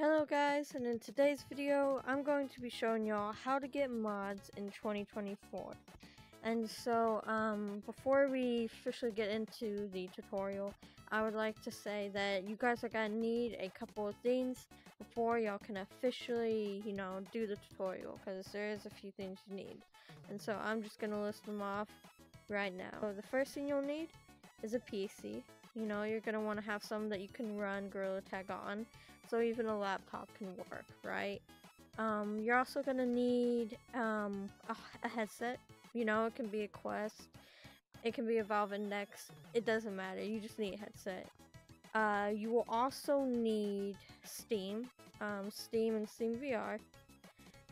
Hello guys, and in today's video, I'm going to be showing y'all how to get mods in 2024. And so, um, before we officially get into the tutorial, I would like to say that you guys are gonna need a couple of things before y'all can officially, you know, do the tutorial, because there is a few things you need. And so I'm just gonna list them off right now. So the first thing you'll need is a PC. You know, you're gonna want to have some that you can run Gorilla Tag on so even a laptop can work, right? Um, you're also gonna need um, a, a, headset. You know, it can be a Quest, it can be a Valve Index. It doesn't matter. You just need a headset. Uh, you will also need Steam, um, Steam and Steam VR.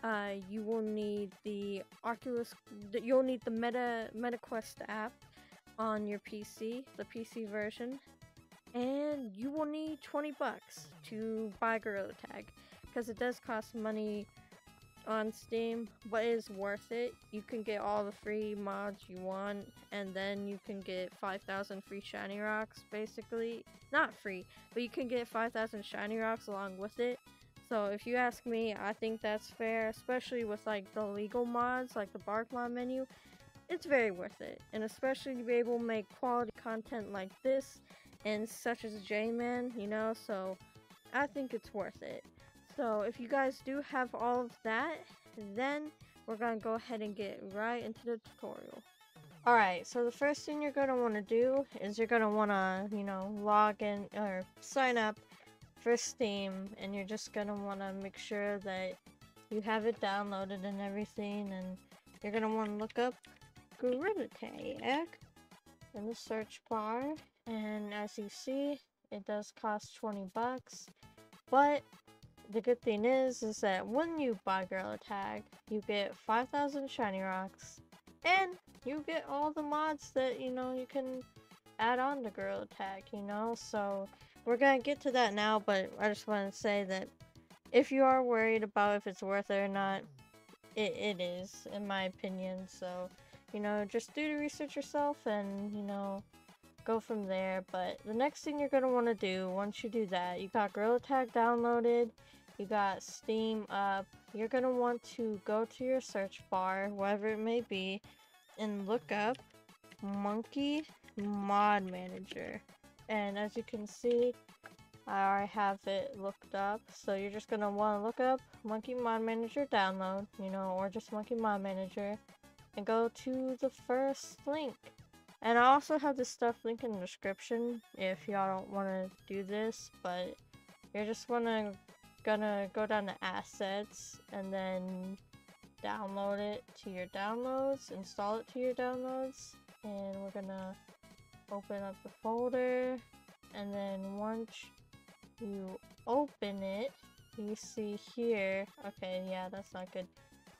Uh, you will need the Oculus. You'll need the Meta MetaQuest app on your PC, the PC version and you will need 20 bucks to buy Gorilla Tag because it does cost money on Steam, but it is worth it. You can get all the free mods you want, and then you can get 5,000 free shiny rocks, basically. Not free, but you can get 5,000 shiny rocks along with it. So if you ask me, I think that's fair, especially with like the legal mods, like the Bark mod menu. It's very worth it, and especially to be able to make quality content like this and such as J-Man, you know, so I think it's worth it. So if you guys do have all of that, then we're gonna go ahead and get right into the tutorial. Alright, so the first thing you're gonna want to do is you're gonna want to, you know, log in or sign up for Steam and you're just gonna want to make sure that you have it downloaded and everything and you're gonna want to look up Gorilla in the search bar and as you see it does cost 20 bucks. But the good thing is is that when you buy Gorilla Tag you get 5,000 shiny rocks and you get all the mods that you know you can add on to Gorilla Tag you know? So we're gonna get to that now but I just want to say that if you are worried about if it's worth it or not it, it is in my opinion. So you know just do the research yourself and you know go from there. But the next thing you're going to want to do once you do that, you got Gorilla Tag downloaded, you got Steam up, you're going to want to go to your search bar, wherever it may be, and look up Monkey Mod Manager. And as you can see, I already have it looked up. So you're just going to want to look up Monkey Mod Manager download, you know, or just Monkey Mod Manager, and go to the first link. And I also have this stuff linked in the description if y'all don't want to do this, but you're just wanna gonna go down to assets and then download it to your downloads, install it to your downloads, and we're gonna open up the folder, and then once you open it, you see here, okay, yeah, that's not good.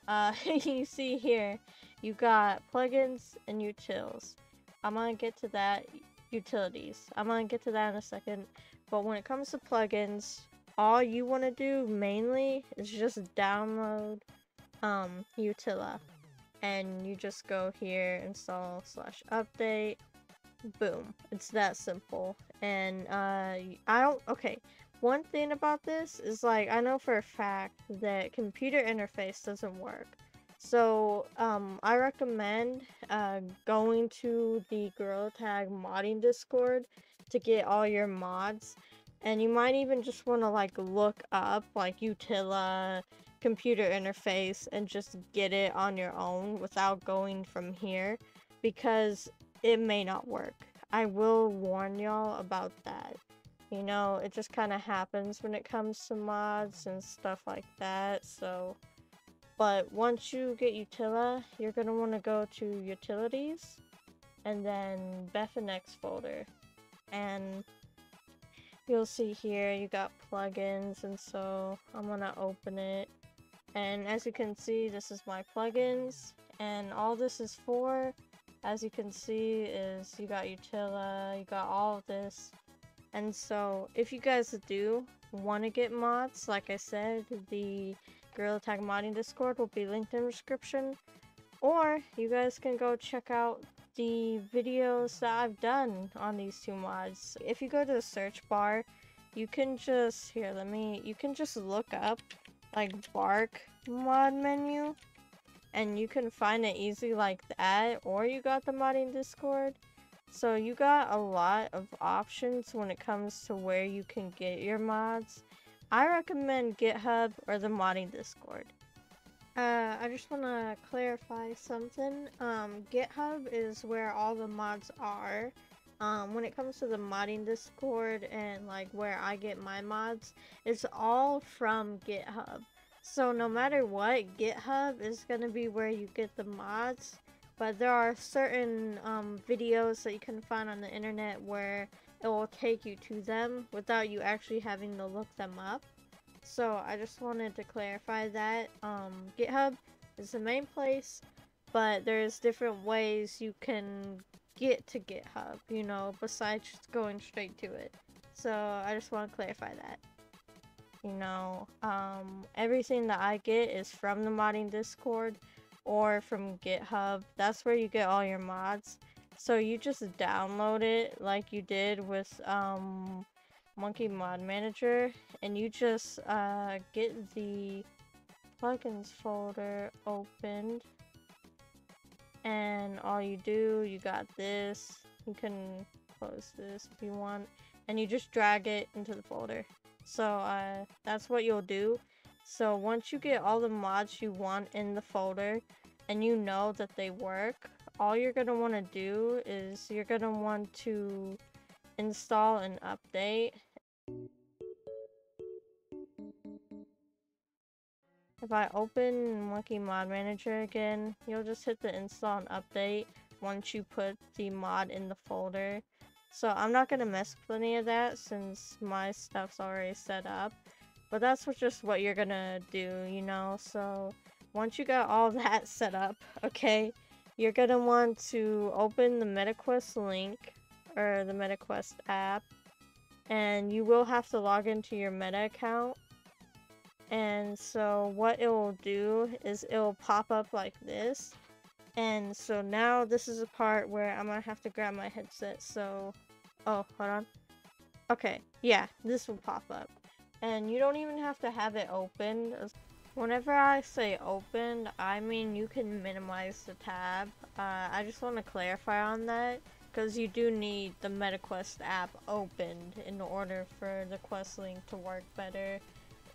Uh, you see here, you got plugins and utils. I'm gonna get to that utilities. I'm gonna get to that in a second. But when it comes to plugins, all you want to do mainly is just download um, Utilla. And you just go here, install slash update. Boom. It's that simple. And uh, I don't, okay. One thing about this is like, I know for a fact that computer interface doesn't work. So, um, I recommend uh, going to the Gorilla Tag modding Discord to get all your mods. And you might even just want to like look up like Utilla computer interface and just get it on your own without going from here because it may not work. I will warn y'all about that. You know, it just kind of happens when it comes to mods and stuff like that, so... But once you get Utilla, you're going to want to go to Utilities and then BepInEx folder. And you'll see here you got plugins and so I'm going to open it. And as you can see, this is my plugins. And all this is for, as you can see, is you got Utilla, you got all of this. And so if you guys do want to get mods, like I said, the Gorilla Tag Modding Discord will be linked in the description. Or you guys can go check out the videos that I've done on these two mods. If you go to the search bar, you can just, here, let me, you can just look up, like, Bark mod menu, and you can find it easy like that, or you got the modding Discord. So you got a lot of options when it comes to where you can get your mods. I recommend GitHub or the modding Discord. Uh, I just want to clarify something. Um, GitHub is where all the mods are. Um, when it comes to the modding Discord and like where I get my mods, it's all from GitHub. So no matter what, GitHub is going to be where you get the mods. But there are certain um, videos that you can find on the internet where it will take you to them without you actually having to look them up. So I just wanted to clarify that. Um, GitHub is the main place, but there's different ways you can get to GitHub, you know, besides just going straight to it. So I just want to clarify that. You know, um, everything that I get is from the modding Discord or from GitHub. That's where you get all your mods. So you just download it like you did with um, Monkey Mod Manager and you just uh, get the plugins folder opened and all you do, you got this, you can close this if you want, and you just drag it into the folder. So uh, that's what you'll do. So once you get all the mods you want in the folder and you know that they work, all you're going to want to do is you're going to want to install an update. If I open Monkey Mod Manager again, you'll just hit the install and update once you put the mod in the folder. So I'm not going to mess with any of that since my stuff's already set up. But that's just what you're going to do, you know? So once you got all that set up, okay, you're to want to open the MetaQuest link or the MetaQuest app. And you will have to log into your Meta account. And so what it will do is it will pop up like this. And so now this is a part where I'm gonna have to grab my headset, so... Oh, hold on. Okay, yeah, this will pop up. And you don't even have to have it open. Whenever I say open, I mean you can minimize the tab. Uh, I just want to clarify on that. Because you do need the MetaQuest app opened in order for the quest link to work better.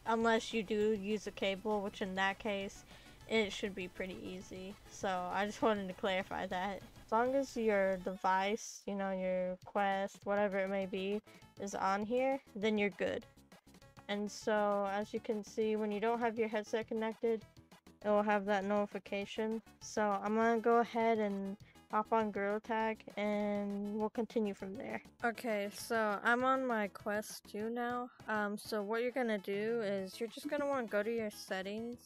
Unless you do use a cable, which in that case, it should be pretty easy. So I just wanted to clarify that. As long as your device, you know, your Quest, whatever it may be, is on here, then you're good. And so, as you can see, when you don't have your headset connected, it will have that notification. So I'm gonna go ahead and hop on Gorilla Tag and we'll continue from there. Okay, so I'm on my Quest 2 now. Um, so what you're gonna do is you're just gonna wanna go to your settings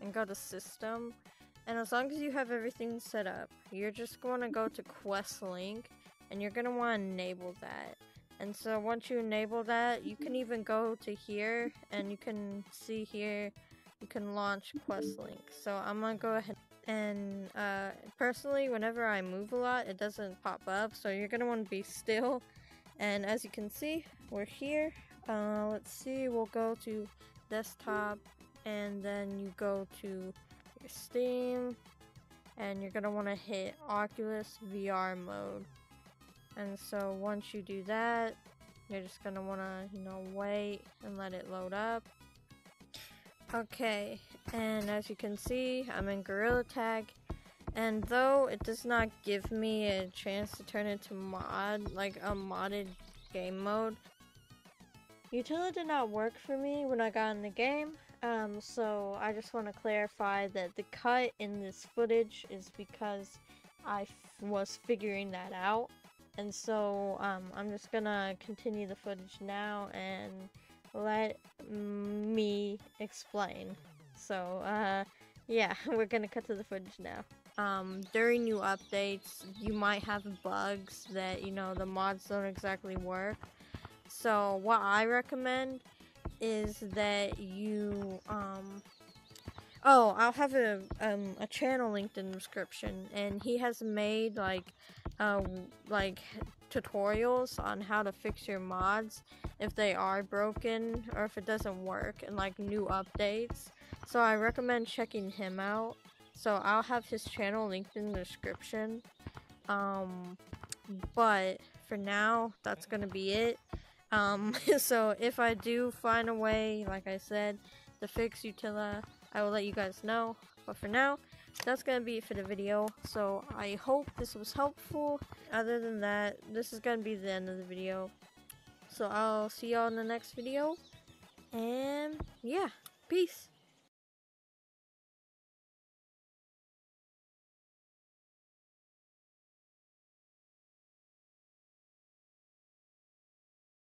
and go to system. And as long as you have everything set up, you're just to go to Quest Link and you're want to enable that. And so once you enable that, you can even go to here and you can see here, you can launch Quest Link. So I'm to go ahead and uh, personally, whenever I move a lot, it doesn't pop up. So you're want to be still. And as you can see, we're here. Uh, let's see, we'll go to desktop and then you go to your Steam and you're gonna want to hit Oculus VR mode and so once you do that you're just gonna want to you know wait and let it load up. Okay and as you can see I'm in Gorilla Tag. And though it does not give me a chance to turn into mod like a modded game mode Utility did not work for me when I got in the game. Um, so I just want to clarify that the cut in this footage is because I was figuring that out. And so um, I'm just gonna continue the footage now and let me explain. So uh, yeah, we're gonna cut to the footage now. Um, during new updates, you might have bugs that, you know, the mods don't exactly work. So what I recommend is that you um oh I'll have a um a channel linked in the description and he has made like uh, like tutorials on how to fix your mods if they are broken or if it doesn't work and like new updates. So I recommend checking him out. So I'll have his channel linked in the description. Um, but for now, that's gonna be it. Um, so if I do find a way, like I said, to fix Utilla, I will let you guys know. But for now, that's gonna be it for the video. So I hope this was helpful. Other than that, this is gonna be the end of the video. So I'll see y'all in the next video. And yeah, peace.